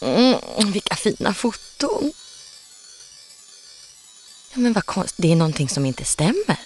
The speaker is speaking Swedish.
Mm, vilka fina foton. Ja, men vad konstigt, det är någonting som inte stämmer.